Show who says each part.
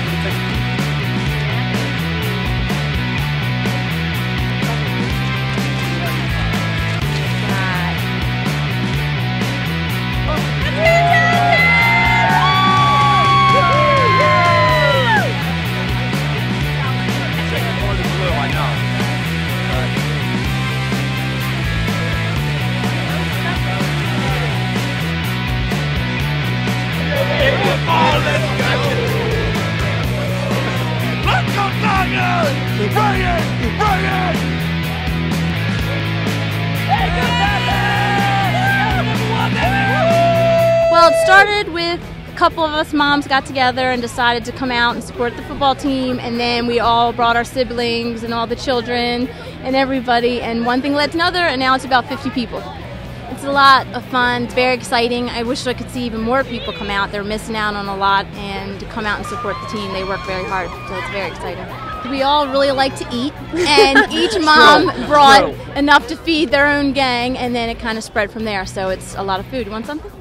Speaker 1: した。Bring it! Bring it!
Speaker 2: Well, it started with a couple of us moms got together and decided to come out and support the football team, and then we all brought our siblings and all the children and everybody, and one thing led to another, and now it's about 50 people. It's a lot of fun. It's very exciting. I wish I could see even more people come out. They're missing out on a lot, and to come out and support the team, they work very hard, so it's very exciting. We all really like to eat, and each mom brought enough to feed their own gang, and then it kind of spread from there. So it's a lot of food. You want something?